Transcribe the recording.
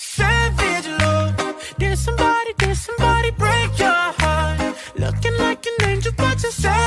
Savage love. Did somebody, did somebody break your heart? Looking like an angel, but you're savage.